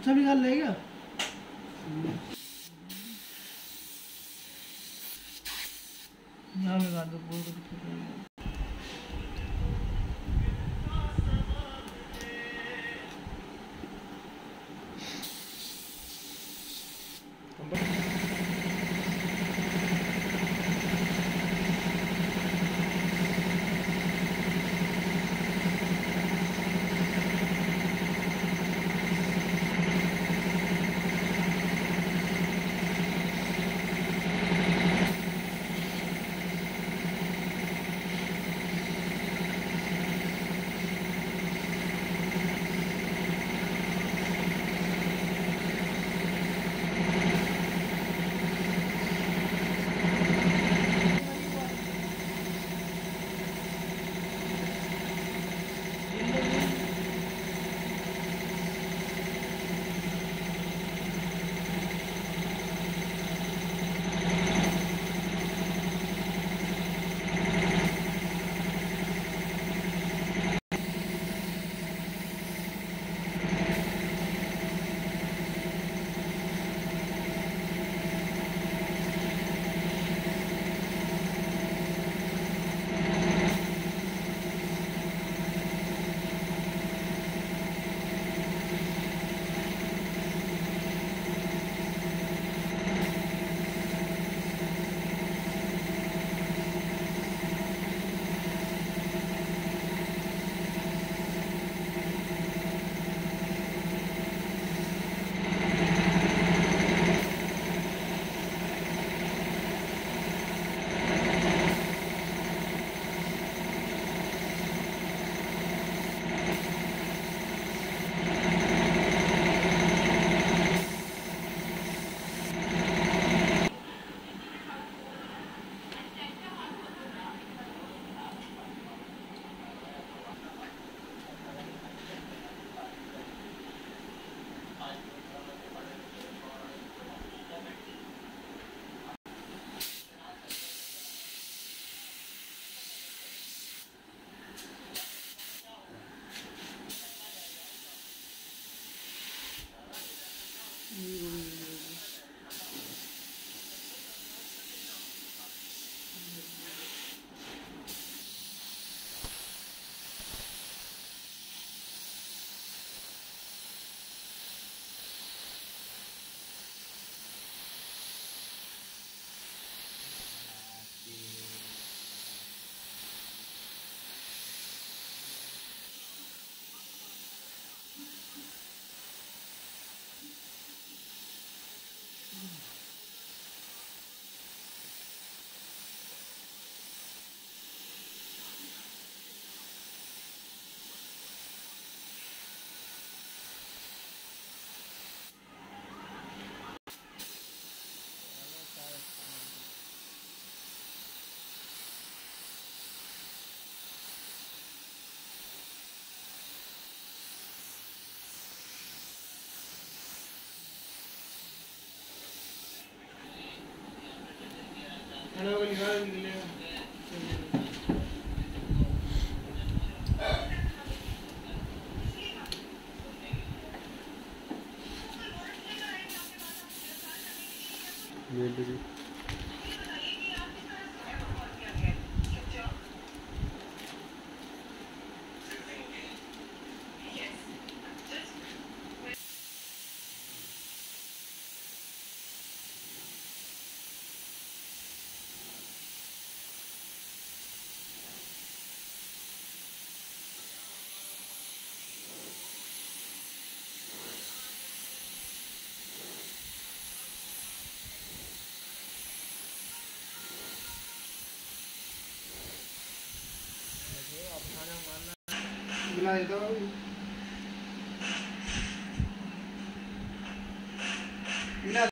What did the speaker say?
अच्छा सब निकाल लेगा? यहाँ बोल तो Mm. Böyle bir Gracias.